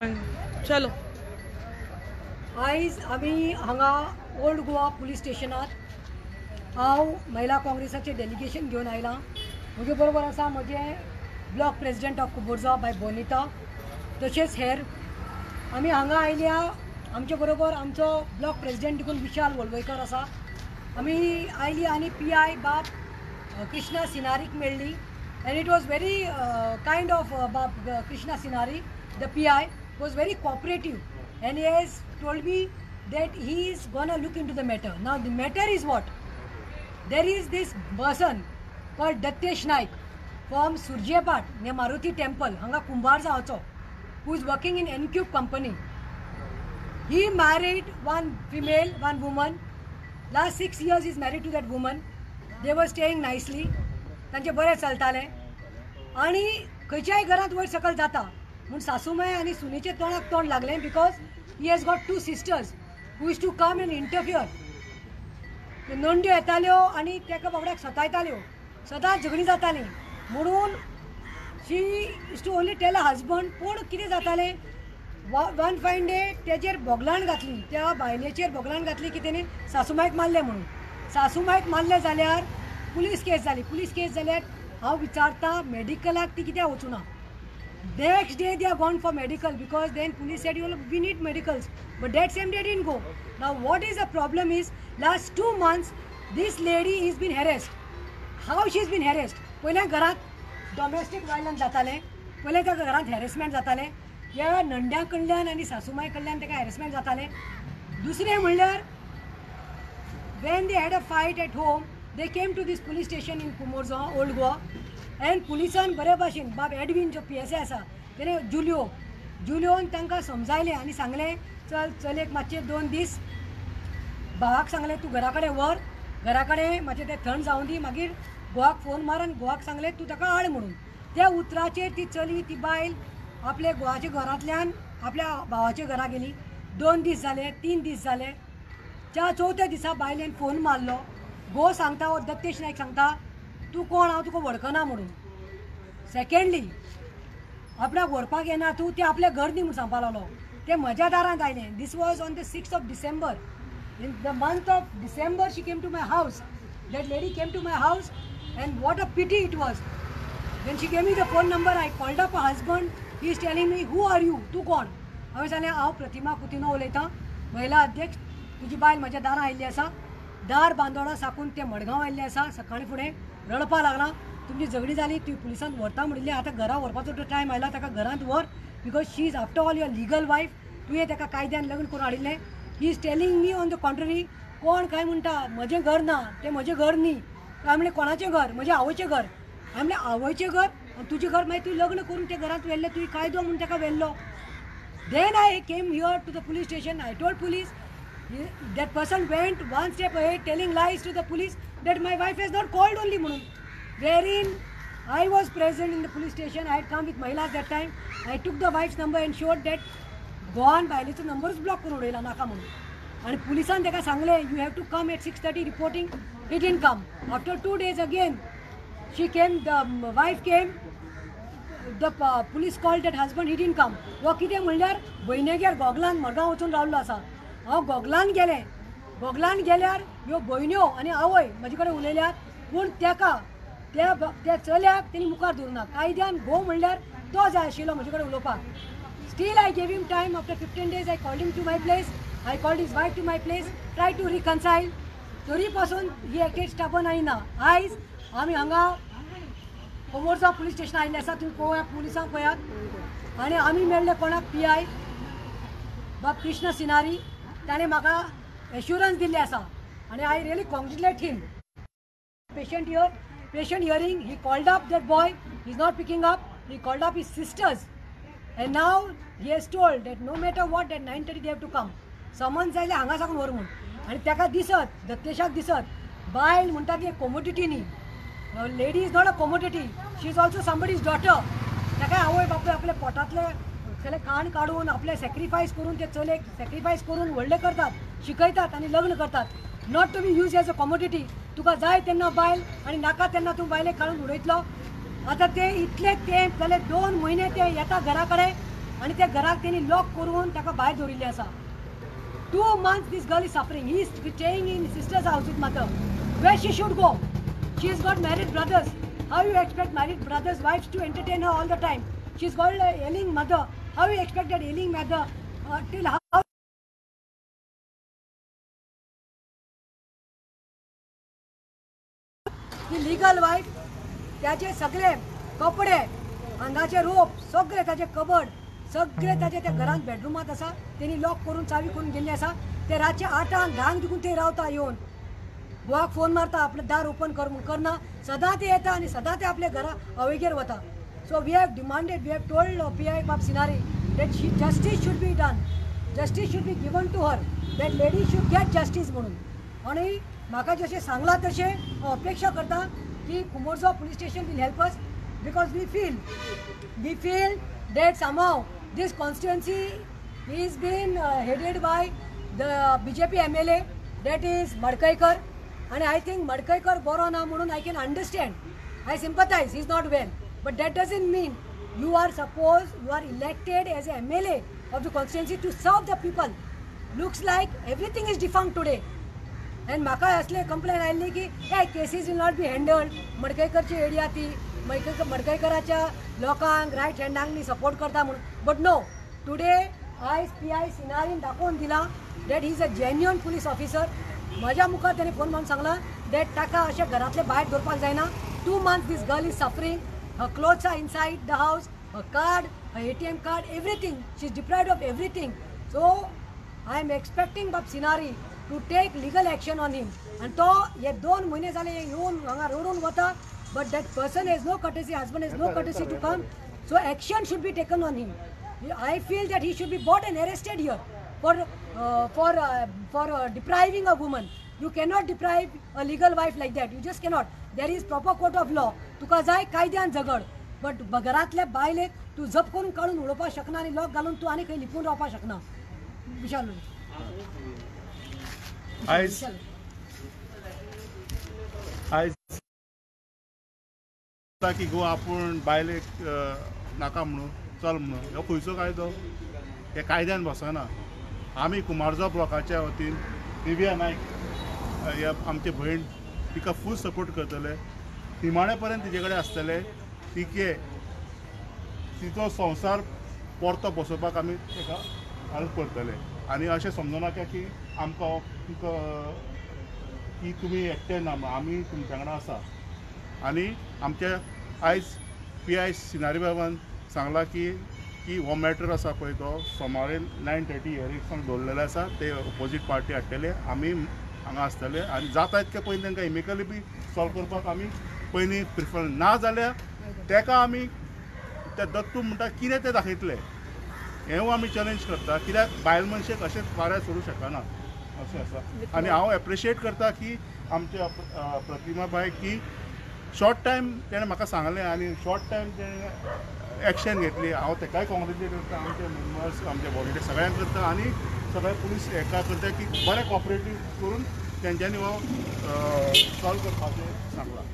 चलो। आयज आमी हांगा ओल्ड गोवा पुलीस स्टेशनात हांव महिला काँग्रेसाचें डेलिगेशन घेवन आयलां. म्हजे बरोबर आसा म्हजे block president of Cumbarjua by Bonita. तशेंच हेर आमी हांगा आयल्या आमचे बरोबर आमचो ब्लॉक प्रेसिडेंट देखून विशाल वळवयकर आसा. आमी आयली आनी पी आय बाब कृष्णा सिनारीक मेळ्ळी. And it was very kind of Bab Krishna Sinari the P I was very cooperative and he has told me that he is gonna look into the matter. Now the matter is what? There is this person called Dattesh Naik from Surjepat near Maruti Temple, Hanga Kumbar also, who is working in NCube company. He married one female, one woman. Last six years he is married to that woman. They were staying nicely. त्यांचे बरें चलतालें आणि खंयच्याय घरांत वयर सकयल जाता म्हूण सासूमाय आनी सुनीचे तोंडाक तोंड लागलें because he has got two sisters who is to come and interfere नंड्यो येताल्यो आनी तेका बाबड्याक सतायताल्यो. सदांच झगडीं जातालीं. म्हणून she is to only tell a husband पूण कितें जातालें? वन फायन डे तेजेर बोगलाण घातली. त्या बायलेचेर बोगलाण घातली की तेणी सासूमायक मारलें म्हणून. सासूमायक मारलें जाल्यार पुलीस केस जाली पुलीस केस जाल्यार हांव विचारता मेडिकलाक ती कित्याक वचूना? Next day they are gone for medical because then police said, you know, we need medicals. But that same day didn't go. Now what is the problem is last two months this lady is been harassed. How she's been harassed? पयल्या घरात domestic violence जातालें पयले त्या घरांत harassment जातालें ह्या नंड्या कडल्यान आनी सासूमाय कडल्यान ताका हॅरेसमेंट जातालें दुसरें म्हणल्यार when they had a fight at home, they came to this police station in Kumorza, Old Goa, and पुलिसान बरे भाशेन बाब एडवीन जो पी एस ए आसा तेणे जुलियो. जुलियोन तांकां समजायलें आनी सांगलें चल चलयेक मातशें दोन दीस. भावाक सांगलें तूं घरा कडेन व्हर. घरा कडेन मातशें तें थंड जावं दी. मागीर घोवाक फोन मार आनी घोवाक सांगलें तूं ताका हाड म्हणून. त्या उतराचेर ती चली ती बायल आपले घोवाच्या घरांतल्यान आपल्या भावाच्या घरा गेली. दोन दीस जाले तीन दीस जाले त्या चवथ्या दिसा बायलेन फोन मारलो. घोव सांगता वो दत्तेश नायक सांगता तूं कोण हांव तुका वळखना म्हणून. सेकेंडली आपणाक व्हरपाक येना तूं तें आपलें घर दी म्हूण सांगपा लागलो. तें म्हज्या दारांत आयलें. This was on the six of December in the month of December she came to my house that lady came to my house and what a pity it was then she gave me the phone number I called up a husband he is telling me who are you तूं कोण? हांवें सांगलें हांव प्रतिमा कुतिनो उलयतां. महिला अध्यक्ष तुजी बायल म्हज्या दारां आयिल्ली आसा. दार बांदोडा साकून ते मडगांव आयिल्ले आसा सकाळी फुडें. रडपा लागला. तुमची झगडी जाली ती पुलिसान व्हरता म्हणिल्ली आतां घरा व्हरपाचो टायम आयला ताका घरांत व्हर. Because she is after all your legal wife तुवें ताका कायद्यान लग्न करून हाडिल्लें. He is telling me on the contrary कोण काय म्हणटा म्हजें घर ना तें म्हजें घर न्ही काय म्हणलें कोणाचें घर? म्हजें आवयचें घर. हांवें म्हणलें आवयचें घर? आनी तुजें घर मागीर तुवें लग्न करून त्या घरांत व्हेल्लें तुवें कायदो म्हूण ताका व्हेल्लो then I came here to the police station I told police that person went one step step telling lies to the police that my wife has not called only म्हणून. Wherein I was present in the police station. I had come with Mahilas that time. I took the wife's number and showed that Goan बायलेचो नंबरच block करून उडयला नाका म्हणून. आनी पुलिसान ताका सांगलें you have to come at six thirty reporting it in come after two days again she came the wife came the police call that husband he in come हो कितें म्हणल्यार भयणेगेर गोगलान मडगांव वचून रावल्लो आसा हांव गोगलान गेलें. बोगलान गेल्यार ह्यो भयण्यो आनी आवय म्हजे कडेन उलयल्यात पूण तेका त्या त्या चल्याक तेणी मुखार धरुना. कायद्यान घोव म्हणल्यार तो जाय आशिल्लो म्हजे कडेन उलोवपाक. Still I gave him time after fifteen days I called him to my place I called his wife to my place try to reconcile तरी पासून ही एकेट स्टापन आयना आयज आमी हांगा कोमोरचा पुलीस स्टेशन आयिल्लें आसा तुमी पळोवया पुलिसांक पळयात आनी आमी मेळ्ळे कोणाक पी आय बाब कृष्ण सिनारी. ताणें म्हाका एश्युरन्स दिल्ली आसा आनी I really congratulate him patient patient patient hearing, he called up that boy, he's not picking up, he called up his sisters. And now he has told that no matter what, at 9.30 they have to come. Summon जायले हांगा साकून व्हर म्हणून आनी ताका दिसत दत्तेशाक दिसत. बायल म्हणटा ती कोमोडिटी न्ही lady is not a commodity she is also somebody's daughter ताका आवय बापूय आपले पोटांतले सगळे काण काडून आपले सॅक्रिफायस करून ते चलेक सॅक्रिफायस करून व्हडले करतात. शिकयतात आनी लग्न करतात. Not to be use as a commodity तुका जाय तेन्ना बायल आनी नाका तेन्ना तूं बायलेक काडून उडयतलो. आतां ते इतले ते जाल्यार दोन म्हयने ते येता घरा कडेन आनी त्या घराक तेणी लॉक करून ताका भायर दवरिल्ले आसा two months this girl is suffering he is staying in sisters house with mother where she should go she is got married brothers how you expect married brothers wife to entertain her all the time she is got ailing mother how you expected that ailing mother till की legal wife त्याचे सगळे कपडे अंगाचे रोप सगळे त्याचे cupboard सगळे त्याचे त्या घरात बेडरूमात आसा तेणी लॉक करून चावी करून गेल्ली आसा ते रातचे आठांक धांक देखून ते रावता येवन बुवाक फोन मारता आपलं दार ओपन कर करना. सदां ते येता आनी सदां ते आपल्या घरा अवेगेर वता. So we have demanded we have told P I Bab Sinari that she justice should be done justice should be given to her that lady should get justice म्हणून. आणि माका जसे सांगला तसे अपेक्षा करता की कुमोरजो police station will help us because we feel we feel that समाव this constituency is been headed by the B J P M L A that is Madkaikar आणि आय थिंक मडकयकर बरो ना म्हणून I can understand I sympathise his not well but that does in mean you are suppose you are elected as a M L A of the constituency to serve the people looks like everything is defunct today आणि म्हाका असले complain आयिल्ली की हे cases will not be handled मडकयकरची area ती मडकयकर मडकयकराच्या लोकांक right हँडांक सपोर्ट करता म्हणून बट नो टुडे आयज पी आय सिनारीन दाखोवन दिला that he is a genuine police officer म्हज्या मुखार ताणें फोन मारून सांगला दॅट ताका अशें घरांतले भायर दवरपाक जायना. Two month this girl is suffering her the are her card her A T M card card, she is deprived of everything so I am expecting Bab Sinari to take legal action on him आणि तो हे दोन महिने झाले येऊन हंगा रोडून वता but that person is no courtesy husband is no courtesy to come so action should be taken on him I feel that he should be booked and arrested your for for for depriving a woman you cannot deprive a legal wife like that you just cannot there is proper court of law तुका जाय कायद्यान झगड. But घरातल्या बायलेक तू जप करून काढून उडोवपाक शकना आणि लॉक घालून तू आणि खंय लिपून रावपाक शकना विशाल. आयज विशाल आयज की गो आपूण बायलेक नाका म्हणून चल म्हणून. हो खंयचो कायदो? हे कायद्यान बसना. आमी कुमारजो ब्लॉकाच्या वतीन दिव्या नायक हे आमचे भयण तिका फूल सपोर्ट करतले. निमाणे पर्यंत तिचे कडेन आसतले तिके तिचो संवसार परतो बसोवपाक आमी ताका हेल्प करतले. आनी अशें समजना नाका की आमकां की तुमी एकटे ना आम्ही आमी तुमच्या वांगडा आसा आनी आमच्या आयज पी आय सिनारी बाबान सांगला की की हो मॅटर आसा पळय तो. सोमारे नायन थर्टी हियरिंग्सांक दवरलेले आसा ते ऑपोजीट पार्टी हाडटले आमी हांगा आसतले आनी जाता इतके पयलीं तांकां इमिकली बी सॉल्व करपाक आमी पयलीं प्रिफर ना जाल्यार ताका आमी ते दत्तू म्हणटा कितें ते दाखयतले? हेंवूय आमी चॅलेंज करता. कित्याक बायल मनशेक अशेंच वाऱ्यार सोडूं शकना. अशें आसा आनी हांव एप्रिशिएट करता की आमचे प्रतिमा बाय की शॉर्ट टायम तेणें म्हाका सांगलें आनी शॉर्ट टायम तेणें एक्शन घेतली. हांव ताकाय कॉंग्रेच्युलेट करता आमचे मेंबर्स आमचे वॉलंटियर सगळ्यांक करता आनी सगळे पुलीस हेका करता की बरें कॉपरेटीव करून तेंच्यांनी हो सॉल्व करपाचें सांगलां.